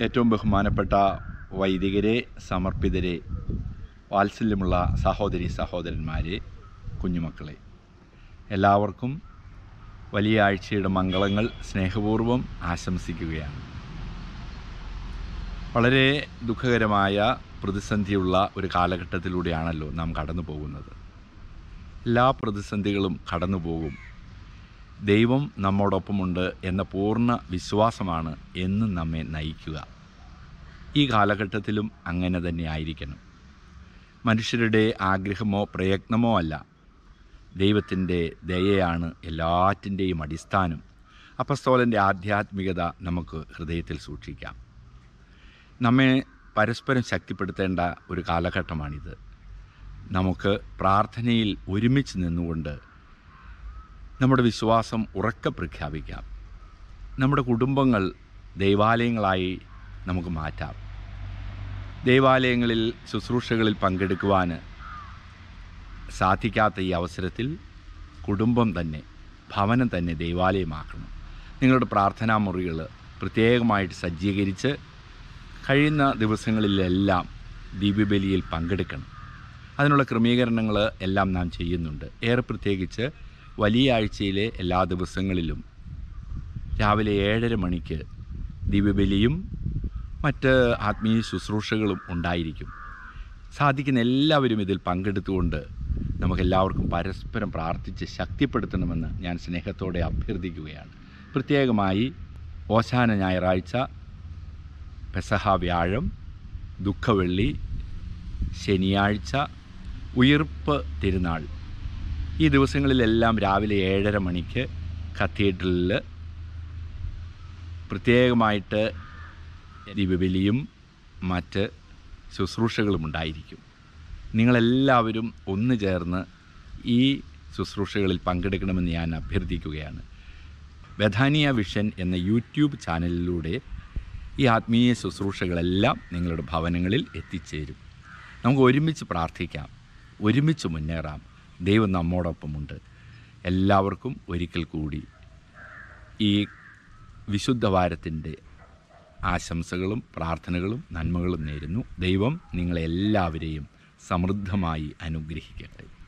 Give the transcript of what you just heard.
ഏറ്റവും ബഹുമാനപ്പെട്ട വൈദികരെ സമർപ്പിതരെ വാത്സല്യമുള്ള സഹോദരി സഹോദരന്മാരെ കുഞ്ഞുമക്കളെ എല്ലാവർക്കും വലിയ ആഴ്ചയുടെ മംഗളങ്ങൾ സ്നേഹപൂർവം ആശംസിക്കുകയാണ്. വളരെ ദുഃഖകരമായ പ്രതിസന്ധിയുള്ള ഒരു കാലഘട്ടത്തിലൂടെയാണല്ലോ നാം കടന്നു പോകുന്നത് എല്ലാ പ്രതിസന്ധികളും കടന്നു പോകും ദൈവം നമ്മോടൊപ്പമുണ്ട് എന്ന പൂർണ വിശ്വാസമാണ് എന്നും നമ്മെ നയിക്കുക. ഈ കാലഘട്ടത്തിലും അങ്ങനെ തന്നെ ആയിരിക്കണം. മനുഷ്യരുടെ ആഗ്രഹമോ പ്രയത്നമോ അല്ല. ദൈവത്തിന്റെ ദയയാണ് എല്ലാറ്റിന്റെയും അടിസ്ഥാനം. അപ്പസ്തോലന്റെ ആധ്യാത്മികത നമുക്ക് ഹൃദയത്തിൽ സൂക്ഷിക്കാം. നമ്മെ പരസ്പരം ശക്തിപ്പെടുത്തേണ്ട ഒരു കാലഘട്ടമാണിത്. നമുക്ക് പ്രാർത്ഥനയിൽ ഒരുമിച്ച് നിന്നുകൊണ്ട് നമ്മുടെ വിശ്വാസം ഉറക്കെ പ്രഖ്യാപിക്കാം. നമ്മുടെ കുടുംബങ്ങൾ ദൈവാലയങ്ങളായി നമുക്ക് മാറ്റാം. ദൈവാലയങ്ങളിൽ ശുശ്രൂഷകളിൽ പങ്കെടുക്കുവാൻ സാധിക്കാത്ത ഈ അവസരത്തിൽ കുടുംബം തന്നെ ഭവനം തന്നെ ദൈവാലയമാക്കണം. നിങ്ങളുടെ പ്രാർത്ഥനാ മുറികൾ പ്രത്യേകമായിട്ട് സജ്ജീകരിച്ച് കഴിയുന്ന ദിവസങ്ങളിലെല്ലാം ദിവ്യബലിയിൽ പങ്കെടുക്കണം. അതിനുള്ള ക്രമീകരണങ്ങൾ എല്ലാം നാം ചെയ്യുന്നുണ്ട്. ഏറെ പ്രത്യേകിച്ച് വലിയ ആഴ്ചയിലെ എല്ലാ ദിവസങ്ങളിലും രാവിലെ ഏഴര മണിക്ക് ദിവ്യബലിയും മറ്റ് ആത്മീയ ശുശ്രൂഷകളും ഉണ്ടായിരിക്കും. സാധിക്കുന്ന എല്ലാവരും ഇതിൽ പങ്കെടുത്തുകൊണ്ട് നമുക്കെല്ലാവർക്കും പരസ്പരം പ്രാർത്ഥിച്ച് ശക്തിപ്പെടുത്തണമെന്ന് ഞാൻ സ്നേഹത്തോടെ അഭ്യർത്ഥിക്കുകയാണ്. പ്രത്യേകമായി ഓശാന ഞായറാഴ്ച പെസഹ വ്യാഴം ദുഃഖവെള്ളി ശനിയാഴ്ച ഉയിർപ്പ് തിരുനാൾ. ഈ ദിവസങ്ങളിലെല്ലാം രാവിലെ ഏഴര മണിക്ക് കത്തീഡ്രലിൽ പ്രത്യേകമായിട്ട് ദീപബലിയും മറ്റ് ശുശ്രൂഷകളും ഉണ്ടായിരിക്കും. നിങ്ങളെല്ലാവരും ഒന്നു ചേർന്ന് ഈ ശുശ്രൂഷകളിൽ പങ്കെടുക്കണമെന്ന് ഞാൻ അഭ്യർത്ഥിക്കുകയാണ്. ബഥാനിയ വിഷൻ എന്ന യൂട്യൂബ് ചാനലിലൂടെ ഈ ആത്മീയ ശുശ്രൂഷകളെല്ലാം നിങ്ങളുടെ ഭവനങ്ങളിൽ എത്തിച്ചേരും. നമുക്ക് ഒരുമിച്ച് പ്രാർത്ഥിക്കാം. ഒരുമിച്ച് മുന്നേറാം. ദൈവം നമ്മോടൊപ്പമുണ്ട്. എല്ലാവർക്കും ഒരിക്കൽ കൂടി ഈ വിശുദ്ധ വാരത്തിന്റെ ആശംസകളും പ്രാർത്ഥനകളും നന്മകളും നേരുന്നു. ദൈവം നിങ്ങളെല്ലാവരെയും സമൃദ്ധമായി അനുഗ്രഹിക്കട്ടെ.